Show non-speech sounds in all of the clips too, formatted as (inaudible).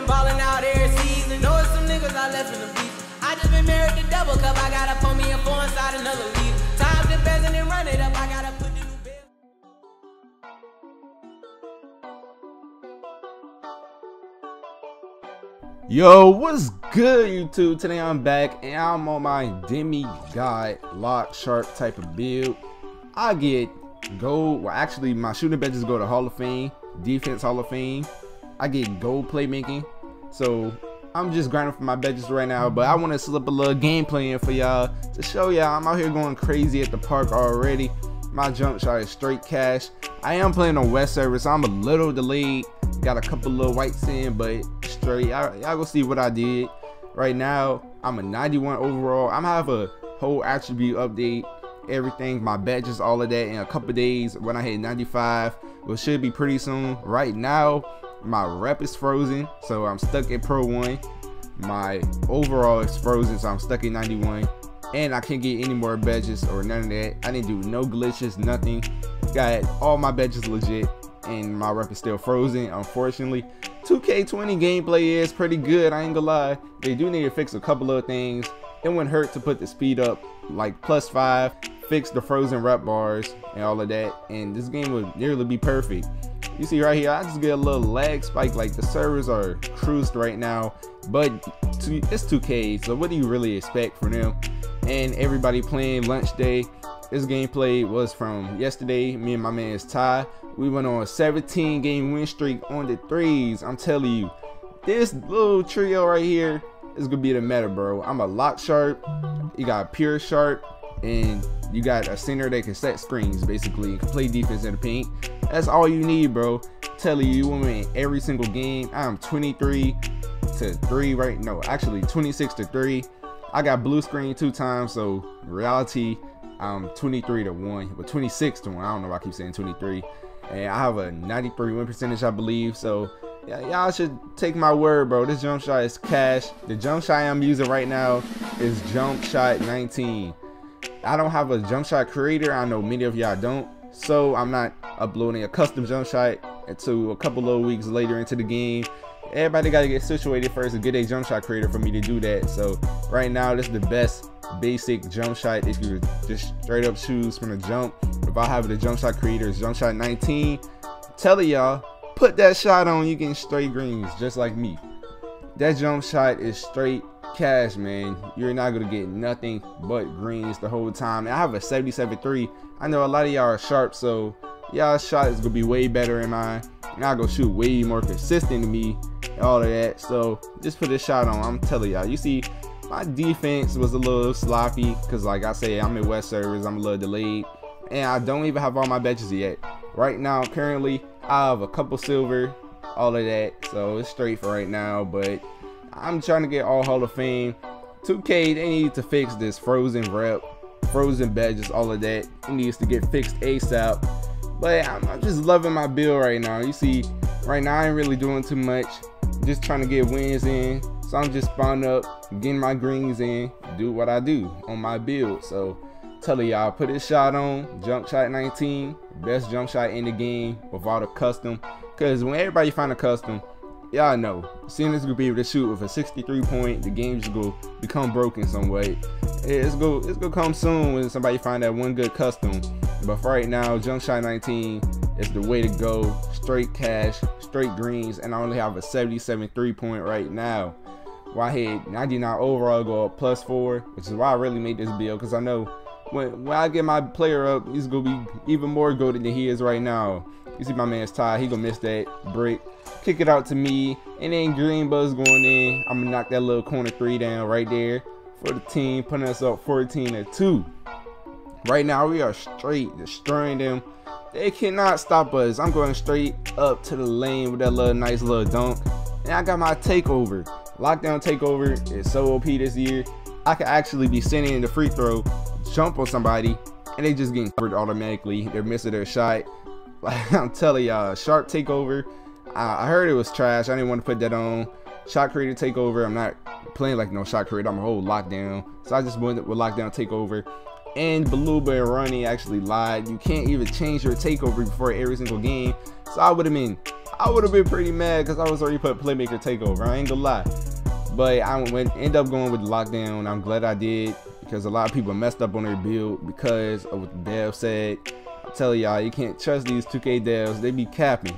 been out every season. Know it's some niggas I left in the. I just been married to double cup. I gotta pull me a four inside another lead. Time to best and run it up. I gotta put the new bed. Yo, what's good, YouTube? Today I'm back and I'm on my demigod lock sharp type of build. I get gold. Well, actually, my shooting badges go to Hall of Fame, defense Hall of Fame. I get gold playmaking. So I'm just grinding for my badges right now, but I want to slip a little gameplay in for y'all to show y'all I'm out here going crazy at the park already. My jump shot is straight cash. I am playing on West server, so I'm a little delayed. Got a couple little whites in, but straight. Y'all go see what I did. Right now, I'm a 91 overall. I'm have a whole attribute update, everything, my badges, all of that in a couple days when I hit 95, which should be pretty soon. Right now, my rep is frozen, so I'm stuck at Pro 1. My overall is frozen, so I'm stuck at 91. And I can't get any more badges or none of that. I didn't do no glitches, nothing. Got all my badges legit and my rep is still frozen unfortunately 2k20 gameplay is pretty good i ain't gonna lie they do need to fix a couple of things it wouldn't hurt to put the speed up like plus five fix the frozen rep bars and all of that and this game would nearly be perfect you see right here i just get a little lag spike like the servers are cruised right now but it's 2k so what do you really expect from them and everybody playing lunch day this gameplay was from yesterday. Me and my man's Ty. We went on a 17 game win streak on the threes. I'm telling you, this little trio right here is gonna be the meta, bro. I'm a lock sharp. You got pure sharp, and you got a center that can set screens. Basically, play defense in the paint. That's all you need, bro. Telling you, you win every single game. I'm 23 to three right. No, actually 26 to three. I got blue screen two times, so reality I'm 23 to 1, but 26 to 1. I don't know why I keep saying 23. And I have a 93 win percentage, I believe. So y'all should take my word, bro. This jump shot is cash. The jump shot I'm using right now is jump shot 19. I don't have a jump shot creator. I know many of y'all don't. So I'm not uploading a custom jump shot until a couple of weeks later into the game. Everybody got to get situated first to get a jump shot creator for me to do that. So right now, this is the best basic jump shot if you just straight up choose from the jump. If I have the jump shot creators, jump shot 19, tell y'all, put that shot on, you getting straight greens just like me. That jump shot is straight cash, man. You're not gonna get nothing but greens the whole time. And I have a 77-3. I know a lot of y'all are sharp, so y'all shot is gonna be way better in mine. And I go shoot way more consistent than me, and all of that. So just put this shot on. I'm telling y'all. You see, my defense was a little sloppy because like I say I'm in West Service. I'm a little delayed and I don't even have all my badges yet right now currently I have a couple silver all of that. So it's straight for right now but I'm trying to get all Hall of Fame. 2k they need to fix this frozen rep frozen badges all of that. It needs to get fixed ASAP but I'm, I'm just loving my build right now. You see right now I ain't really doing too much. Just trying to get wins in. So I'm just spawning up, getting my greens in, do what I do on my build. So telling y'all, put this shot on, jump shot 19, best jump shot in the game without a custom. Cause when everybody find a custom, y'all know, seeing as gonna be able to shoot with a 63 point, the game's gonna become broken some way. It's go it's gonna come soon when somebody find that one good custom. But for right now, jump shot 19 is the way to go. Straight cash, straight greens, and I only have a 77 three point right now. Why I had 99 overall go up plus four, which is why I really made this build because I know when, when I get my player up, he's gonna be even more goaded than he is right now. You see my man's tie, he gonna miss that break. Kick it out to me, and then Green Buzz going in. I'm gonna knock that little corner three down right there for the team, putting us up 14 to 2. Right now, we are straight destroying them. They cannot stop us. I'm going straight up to the lane with that little nice little dunk. And I got my takeover. Lockdown Takeover is so OP this year. I could actually be sending in the free throw, jump on somebody, and they just getting covered automatically. They're missing their shot. (laughs) I'm telling y'all, Sharp Takeover. I, I heard it was trash. I didn't want to put that on. Shot Creator Takeover. I'm not playing like no Shot Creator. I'm a whole Lockdown. So I just went with Lockdown Takeover. And Beluba and Ronnie actually lied. You can't even change your takeover before every single game. So I would have been I would have been pretty mad because I was already put playmaker takeover. I ain't gonna lie. But I went end up going with lockdown. I'm glad I did because a lot of people messed up on their build because of what the dev said. I'm telling y'all, you can't trust these 2K devs. They be capping.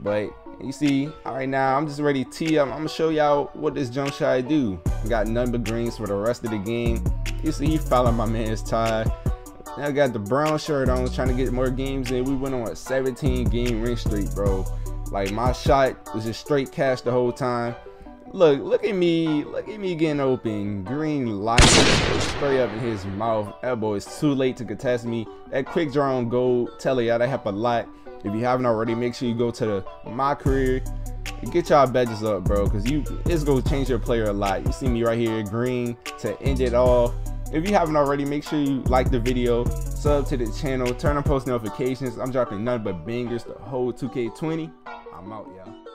But you see, all right now, I'm just ready to tee up. I'm gonna show y'all what this jump shot I do. I got none but greens for the rest of the game. You see, he following my man's tie. Now I got the brown shirt on, trying to get more games in. We went on a 17 game ring streak, bro. Like my shot was just straight cash the whole time. Look, look at me, look at me getting open. Green light straight up in his mouth. That boy is too late to contest me. That quick draw on goal, tell y'all that help a lot. If you haven't already, make sure you go to the MyCareer get y'all badges up, bro. Cause you it's gonna change your player a lot. You see me right here, green to end it off. If you haven't already, make sure you like the video, sub to the channel, turn on post notifications. I'm dropping none but bangers the whole 2K20. I'm out, y'all.